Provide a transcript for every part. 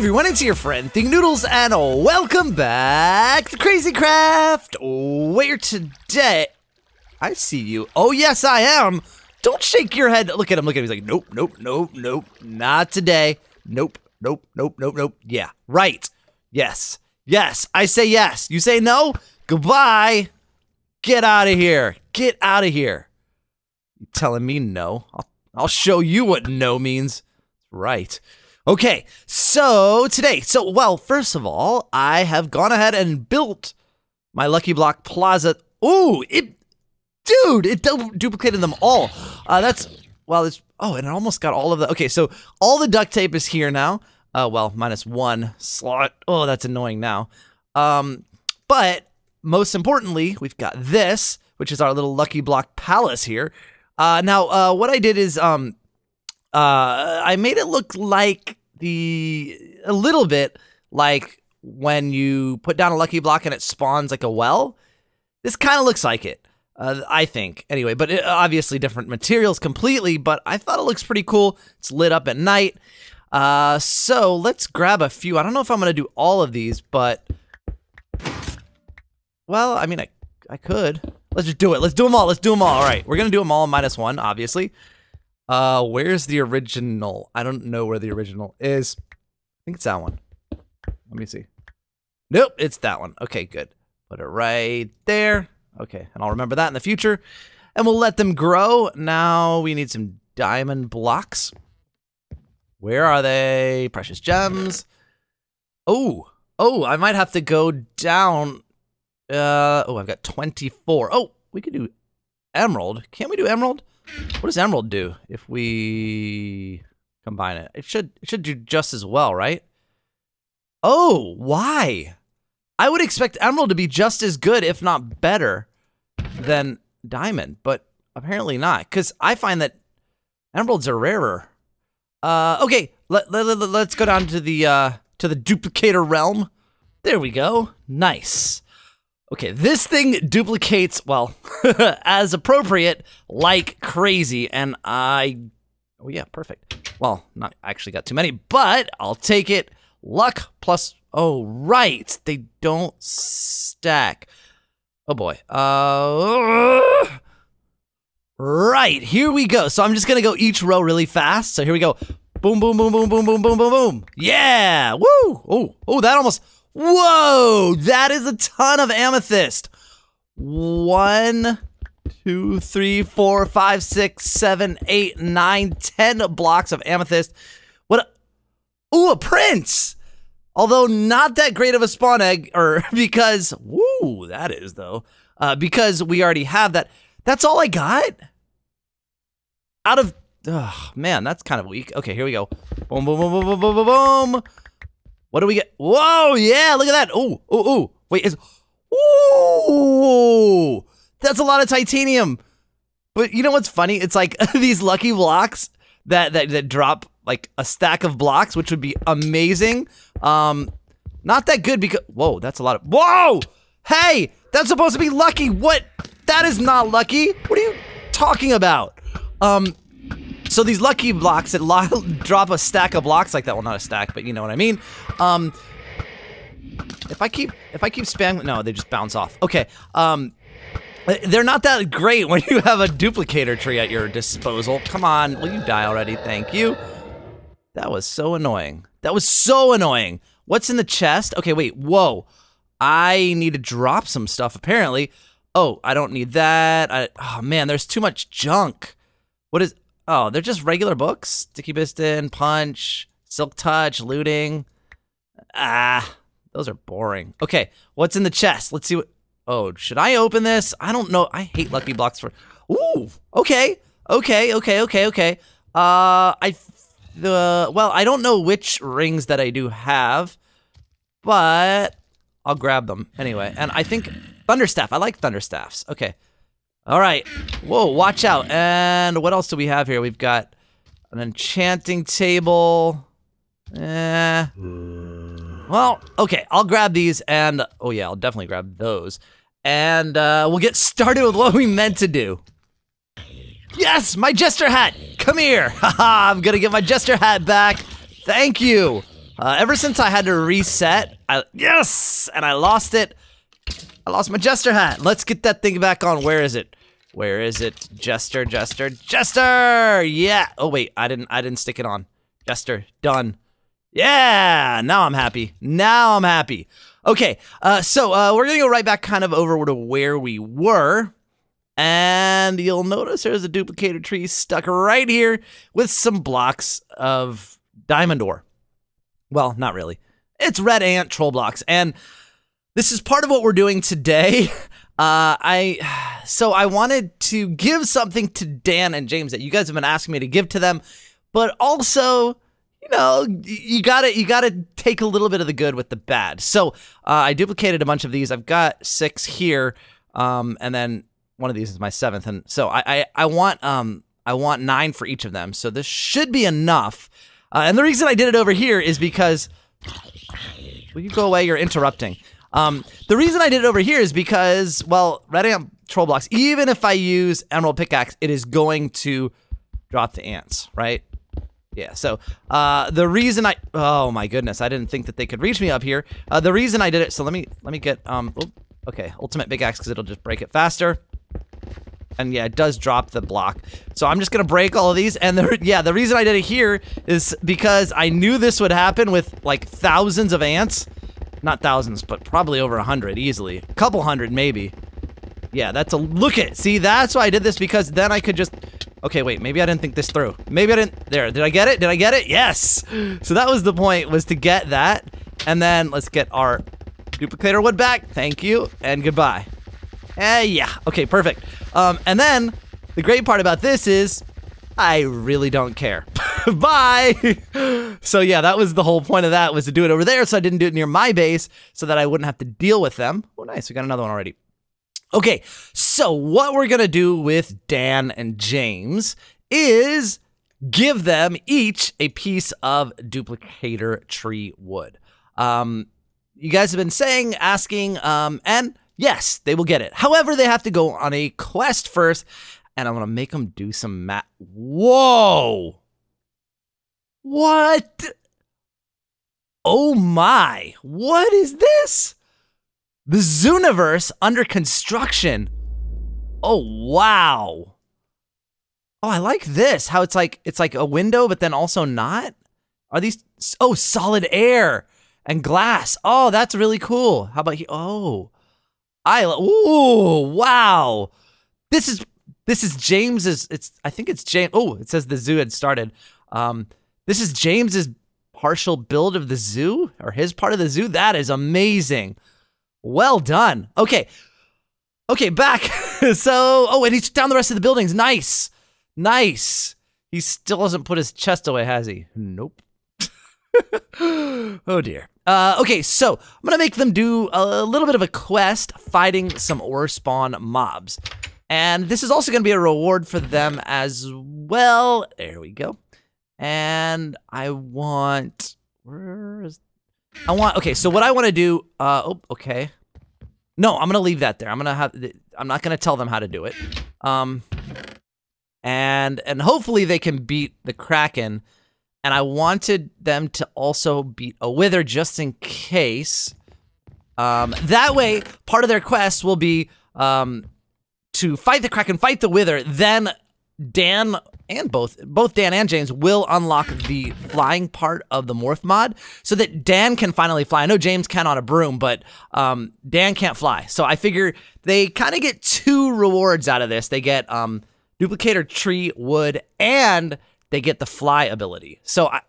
everyone, it's your friend Thinknoodles, and welcome back to Crazy Craft. Where today, I see you. Oh yes, I am. Don't shake your head. Look at him. Look at him. He's like, nope, nope, nope, nope, not today. Nope, nope, nope, nope, nope. Yeah, right. Yes, yes. I say yes. You say no. Goodbye. Get out of here. Get out of here. You telling me no? I'll, I'll show you what no means. Right. Okay, so today, so well, first of all, I have gone ahead and built my Lucky Block Plaza. Ooh, it, dude, it du duplicated them all. Uh, that's well, it's oh, and it almost got all of the. Okay, so all the duct tape is here now. Uh, well, minus one slot. Oh, that's annoying now. Um, but most importantly, we've got this, which is our little Lucky Block Palace here. Uh, now, uh, what I did is um, uh, I made it look like the a little bit like when you put down a lucky block and it spawns like a well. This kind of looks like it. Uh, I think anyway, but it, obviously different materials completely. But I thought it looks pretty cool. It's lit up at night. Uh, so let's grab a few. I don't know if I'm gonna do all of these, but well, I mean, I I could. Let's just do it. Let's do them all. Let's do them all. All right, we're gonna do them all minus one, obviously. Uh, where's the original? I don't know where the original is. I think it's that one. Let me see. Nope, it's that one. Okay, good. Put it right there. Okay, and I'll remember that in the future. And we'll let them grow. Now we need some diamond blocks. Where are they? Precious gems. Oh, oh, I might have to go down. Uh, oh, I've got 24. Oh, we could do emerald. Can't we do emerald? What does emerald do if we combine it? It should it should do just as well, right? Oh, why? I would expect emerald to be just as good, if not better, than diamond, but apparently not. Because I find that emeralds are rarer. Uh, okay, let, let, let, let's go down to the uh, to the duplicator realm. There we go. Nice. Okay, this thing duplicates, well, as appropriate, like crazy, and I... Oh yeah, perfect. Well, not actually got too many, but I'll take it. Luck plus... Oh, right, they don't stack. Oh boy. Uh... Right, here we go. So I'm just gonna go each row really fast. So here we go. Boom, boom, boom, boom, boom, boom, boom, boom, boom. Yeah! Woo! Oh, oh, that almost... Whoa, that is a ton of amethyst. One, two, three, four, five, six, seven, eight, nine, ten blocks of amethyst. What? A, ooh, a prince. Although not that great of a spawn egg, or because, woo, that is though. Uh, because we already have that. That's all I got. Out of, oh, man, that's kind of weak. Okay, here we go. Boom, boom, boom, boom, boom, boom, boom, boom. What do we get? Whoa, yeah, look at that. Oh, oh, oh. Wait, is Ooh. That's a lot of titanium. But you know what's funny? It's like these lucky blocks that that that drop like a stack of blocks, which would be amazing. Um not that good because whoa, that's a lot of Whoa! Hey, that's supposed to be lucky. What? That is not lucky. What are you talking about? Um so these lucky blocks that drop a stack of blocks like that. Well, not a stack, but you know what I mean. Um, if I keep if I keep spamming, no, they just bounce off. Okay. Um, they're not that great when you have a duplicator tree at your disposal. Come on, will you die already? Thank you. That was so annoying. That was so annoying. What's in the chest? Okay, wait. Whoa. I need to drop some stuff apparently. Oh, I don't need that. I, oh man, there's too much junk. What is Oh, they're just regular books? Sticky Piston, Punch, Silk Touch, Looting. Ah, those are boring. Okay, what's in the chest? Let's see what... Oh, should I open this? I don't know. I hate Lucky Blocks for... Ooh, okay. Okay, okay, okay, okay. Uh, I... The Well, I don't know which rings that I do have, but I'll grab them anyway. And I think Thunderstaff. I like Thunderstaffs. Okay. All right. Whoa, watch out. And what else do we have here? We've got an enchanting table. Eh. Well, okay. I'll grab these and, oh yeah, I'll definitely grab those. And uh, we'll get started with what we meant to do. Yes, my jester hat. Come here. Haha, I'm to get my jester hat back. Thank you. Uh, ever since I had to reset, I yes, and I lost it. I lost my Jester hat. Let's get that thing back on. Where is it? Where is it? Jester, Jester, Jester! Yeah. Oh wait, I didn't. I didn't stick it on. Jester, done. Yeah. Now I'm happy. Now I'm happy. Okay. Uh, so uh, we're gonna go right back, kind of over to where we were. And you'll notice there's a duplicator tree stuck right here with some blocks of diamond ore. Well, not really. It's red ant troll blocks. And this is part of what we're doing today. Uh, I so I wanted to give something to Dan and James that you guys have been asking me to give to them, but also, you know, you gotta you gotta take a little bit of the good with the bad. So uh, I duplicated a bunch of these. I've got six here, um, and then one of these is my seventh, and so I I, I want um I want nine for each of them. So this should be enough. Uh, and the reason I did it over here is because will you go away? You're interrupting. Um, the reason I did it over here is because well, red ant troll blocks. Even if I use emerald pickaxe, it is going to drop the ants, right? Yeah, so uh, the reason I oh my goodness, I didn't think that they could reach me up here. Uh, the reason I did it, so let me let me get um oh, okay ultimate pickaxe because it'll just break it faster. And yeah, it does drop the block. So I'm just gonna break all of these. And the, yeah, the reason I did it here is because I knew this would happen with like thousands of ants. Not thousands, but probably over a hundred easily. A couple hundred maybe. Yeah, that's a look at. See, that's why I did this because then I could just. Okay, wait. Maybe I didn't think this through. Maybe I didn't. There. Did I get it? Did I get it? Yes. So that was the point. Was to get that, and then let's get our duplicator wood back. Thank you and goodbye. Eh, yeah. Okay, perfect. Um, and then the great part about this is I really don't care. Bye. so yeah, that was the whole point of that was to do it over there so I didn't do it near my base so that I wouldn't have to deal with them. Oh, nice. We got another one already. Okay, so what we're going to do with Dan and James is give them each a piece of duplicator tree wood. Um, you guys have been saying, asking, um, and Yes, they will get it. However, they have to go on a quest first, and I'm gonna make them do some math. Whoa! What? Oh my! What is this? The Zooniverse under construction. Oh wow! Oh, I like this. How it's like it's like a window, but then also not. Are these? Oh, solid air and glass. Oh, that's really cool. How about you? Oh. I ooh wow. This is this is James's. It's I think it's James. Oh, it says the zoo had started. Um, this is James's partial build of the zoo or his part of the zoo. That is amazing. Well done. Okay. Okay, back. so, oh, and he's down the rest of the buildings. Nice. Nice. He still hasn't put his chest away, has he? Nope. oh dear. Uh, okay, so I'm gonna make them do a little bit of a quest fighting some ore spawn mobs. And this is also gonna be a reward for them as well. There we go. And I want, where is, I want, okay, so what I wanna do, uh, oh, okay. No, I'm gonna leave that there. I'm gonna have, I'm not gonna tell them how to do it. Um, and, and hopefully they can beat the Kraken and I wanted them to also beat a Wither just in case. Um, that way, part of their quest will be um, to fight the Kraken, fight the Wither. Then Dan and both both Dan and James will unlock the flying part of the morph mod, so that Dan can finally fly. I know James can on a broom, but um, Dan can't fly. So I figure they kind of get two rewards out of this. They get um, duplicator tree wood and they get the fly ability. So I,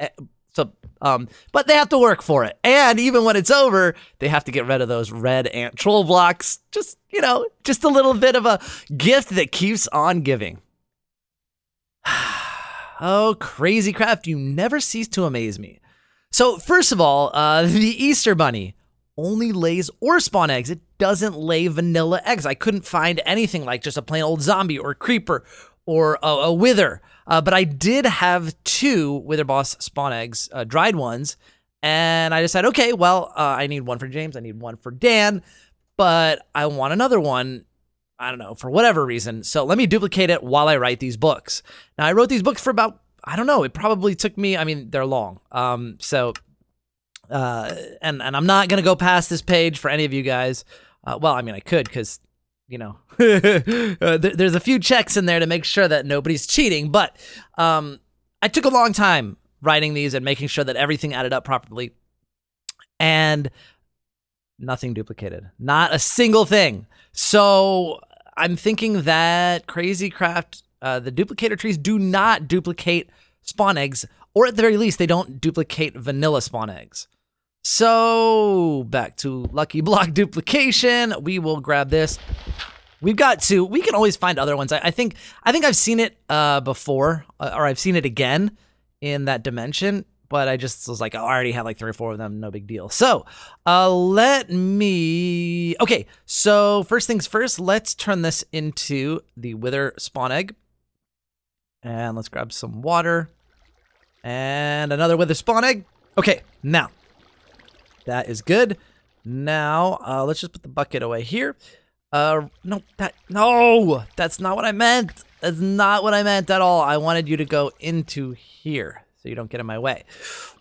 I so um, but they have to work for it. And even when it's over, they have to get rid of those red ant troll blocks. Just, you know, just a little bit of a gift that keeps on giving. oh, crazy craft, you never cease to amaze me. So, first of all, uh, the Easter Bunny only lays ore spawn eggs. It doesn't lay vanilla eggs. I couldn't find anything like just a plain old zombie or creeper or a, a wither. Uh, but I did have two Wither Boss spawn eggs, uh, dried ones, and I decided, okay, well, uh, I need one for James, I need one for Dan, but I want another one. I don't know for whatever reason. So let me duplicate it while I write these books. Now I wrote these books for about I don't know. It probably took me. I mean, they're long. Um, so Uh, and and I'm not gonna go past this page for any of you guys. Uh, well, I mean, I could because you know uh, there, there's a few checks in there to make sure that nobody's cheating. But um, I took a long time writing these and making sure that everything added up properly, and nothing duplicated, not a single thing. So I'm thinking that Crazy Craft, uh, the duplicator trees do not duplicate spawn eggs, or at the very least, they don't duplicate vanilla spawn eggs. So back to lucky block duplication. We will grab this. We've got to. We can always find other ones. I, I think. I think I've seen it uh, before, uh, or I've seen it again in that dimension. But I just was like, oh, I already have like three or four of them. No big deal. So, uh, let me. Okay. So first things first. Let's turn this into the wither spawn egg, and let's grab some water and another wither spawn egg. Okay. Now that is good. Now, uh, let's just put the bucket away here. Uh, no, that, no, that's not what I meant. That's not what I meant at all. I wanted you to go into here so you don't get in my way.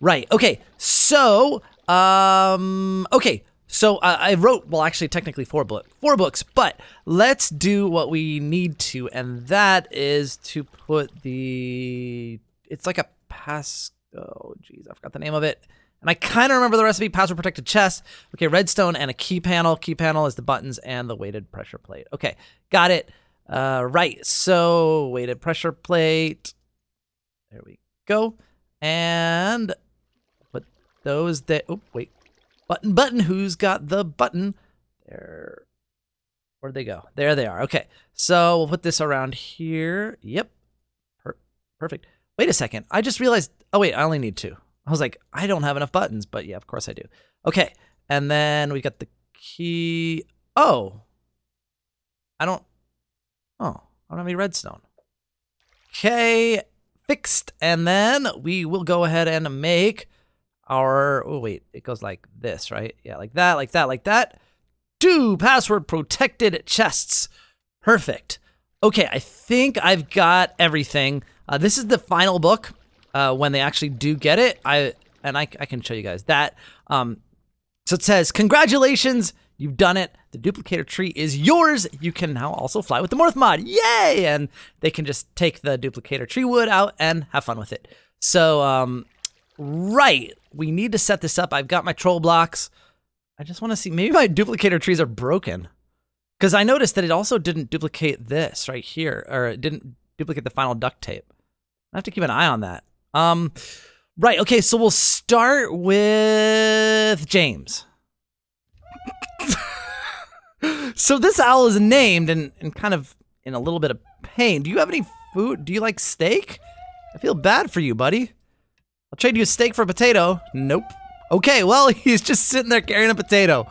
Right, okay, so, um, okay, so I wrote, well, actually, technically four book, four books, but let's do what we need to, and that is to put the, it's like a pass, oh, geez, I forgot the name of it. And I kind of remember the recipe, password protected chest. Okay, redstone and a key panel. Key panel is the buttons and the weighted pressure plate. Okay, got it. Uh, right, so weighted pressure plate. There we go. And put those there. Oh, wait. Button, button. Who's got the button? There. Where'd they go? There they are. Okay, so we'll put this around here. Yep. Per perfect. Wait a second. I just realized. Oh, wait, I only need two. I was like, I don't have enough buttons, but yeah, of course I do. Okay, and then we got the key. Oh, I don't. Oh, I don't have any redstone. Okay, fixed. And then we will go ahead and make our. Oh wait, it goes like this, right? Yeah, like that, like that, like that. Two password protected chests. Perfect. Okay, I think I've got everything. Uh, this is the final book uh, when they actually do get it. I and I, I can show you guys that. Um, so it says, "Congratulations, you've done it. The duplicator tree is yours. You can now also fly with the Morph mod. Yay!" And they can just take the duplicator tree wood out and have fun with it. So, um, right, we need to set this up. I've got my troll blocks. I just want to see. Maybe my duplicator trees are broken. Because I noticed that it also didn't duplicate this right here, or it didn't duplicate the final duct tape. I have to keep an eye on that. Um, right. Okay. So we'll start with James. so this owl is named and, and kind of in a little bit of pain. Do you have any food? Do you like steak? I feel bad for you, buddy. I'll trade you a steak for a potato. Nope. Okay, well, he's just sitting there carrying a potato.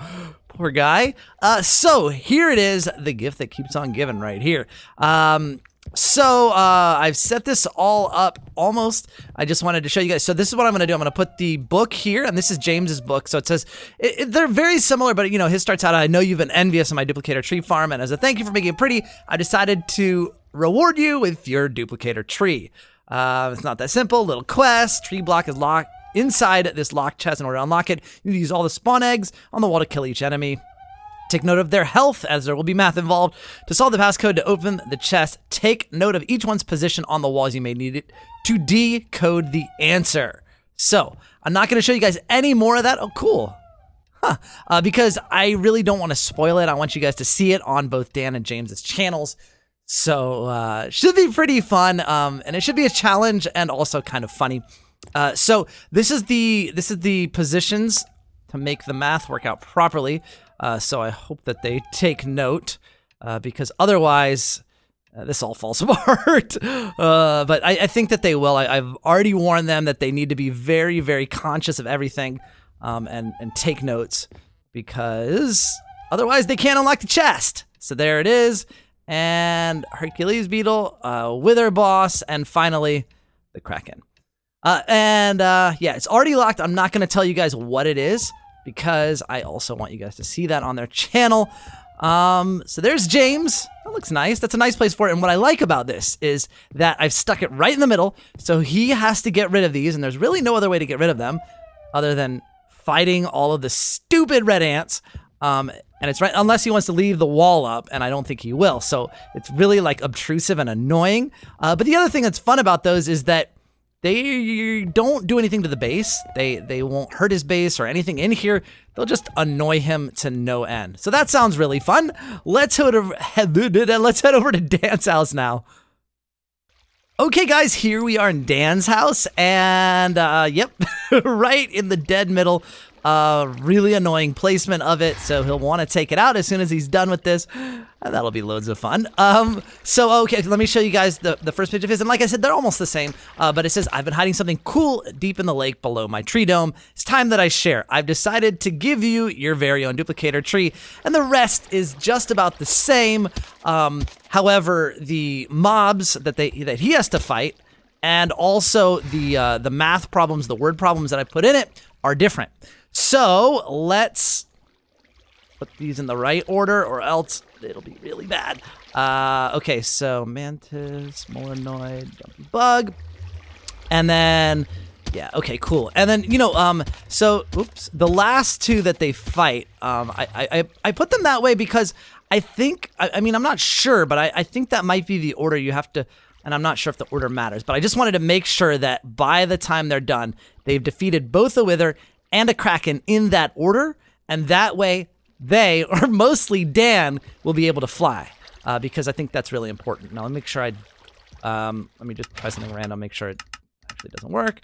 Poor guy. Uh, so here it is, the gift that keeps on giving right here. Um, so uh, I've set this all up almost. I just wanted to show you guys. So this is what I'm going to do. I'm going to put the book here, and this is James's book. So it says it, it, they're very similar, but you know his starts out. I know you've been envious of my duplicator tree farm, and as a thank you for making it pretty, I decided to reward you with your duplicator tree. Uh, it's not that simple. Little quest. Tree block is locked inside this locked chest. In order to unlock it, you need to use all the spawn eggs on the wall to kill each enemy. Take note of their health, as there will be math involved. To solve the passcode to open the chest, take note of each one's position on the walls. You may need it to decode the answer. So, I'm not going to show you guys any more of that. Oh, cool. Huh. Uh, because I really don't want to spoil it. I want you guys to see it on both Dan and James's channels. So, uh, should be pretty fun. Um, and it should be a challenge and also kind of funny. Uh, so this is the this is the positions to make the math work out properly. Uh, so I hope that they take note uh, because otherwise uh, this all falls apart. Uh, but I, I, think that they will. I, have already warned them that they need to be very, very conscious of everything um, and, and take notes because otherwise they can't unlock the chest. So there it is. And Hercules Beetle, uh, Wither Boss, and finally the Kraken. Uh, and yeah, it's already locked. I'm not going to tell you guys what it is because I also want you guys to see that on their channel. Um, so there's James. That looks nice. That's a nice place for it. And what I like about this is that I've stuck it right in the middle. So he has to get rid of these, and there's really no other way to get rid of them other than fighting all of the stupid red ants. Um, and it's right unless he wants to leave the wall up, and I don't think he will. So it's really like obtrusive and annoying. Uh, but the other thing that's fun about those is that they don't do anything to the base. They they won't hurt his base or anything in here. They'll just annoy him to no end. So that sounds really fun. Let's head over, let's head over to Dan's house now. Okay, guys, here we are in Dan's house, and uh, yep, right in the dead middle really annoying placement of it, so he'll want to take it out as soon as he's done with this. That'll be loads of fun. Um, so, okay, let me show you guys the, the first picture of his. And like I said, they're almost the same, uh, but it says, I've been hiding something cool deep in the lake below my tree dome. It's time that I share. I've decided to give you your very own duplicator tree, and the rest is just about the same. Um, however, the mobs that they that he has to fight and also the uh, the math problems, the word problems that I put in it are different. So let's put these in the right order or else it'll be really bad. Uh, okay, so Mantis, Molenoid, Jumpy Bug, and then, yeah, okay, cool. And then, you know, um, so, oops, the last two that they fight, um, I, I, I put them that way because I think, I, I mean, I'm not sure, but I, I think that might be the order you have to, and I'm not sure if the order matters, but I just wanted to make sure that by the time they're done, they've defeated both the Wither and a Kraken in that order, and that way they, or mostly Dan, will be able to fly. Uh, because I think that's really important. Now, let me make sure I, um, let me just try something random, make sure it actually doesn't work.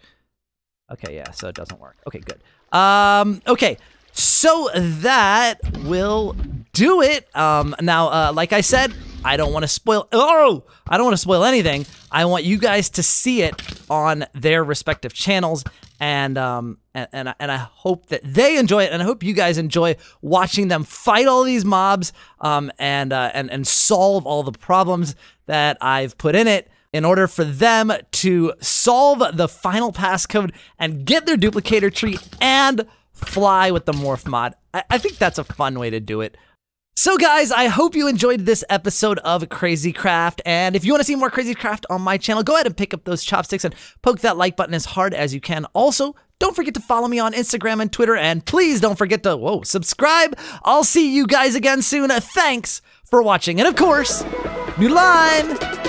Okay, yeah, so it doesn't work. Okay, good. Um, okay, so that will do it. Um, now, uh, like I said, I don't want to spoil. Oh, I don't want to spoil anything. I want you guys to see it on their respective channels, and um, and and, and I hope that they enjoy it, and I hope you guys enjoy watching them fight all these mobs, um, and uh, and and solve all the problems that I've put in it in order for them to solve the final passcode and get their duplicator tree and fly with the morph mod. I, I think that's a fun way to do it. So guys, I hope you enjoyed this episode of Crazy Craft, and if you want to see more Crazy Craft on my channel, go ahead and pick up those chopsticks and poke that like button as hard as you can. Also, don't forget to follow me on Instagram and Twitter, and please don't forget to, whoa, subscribe. I'll see you guys again soon. Thanks for watching, and of course, noodle on!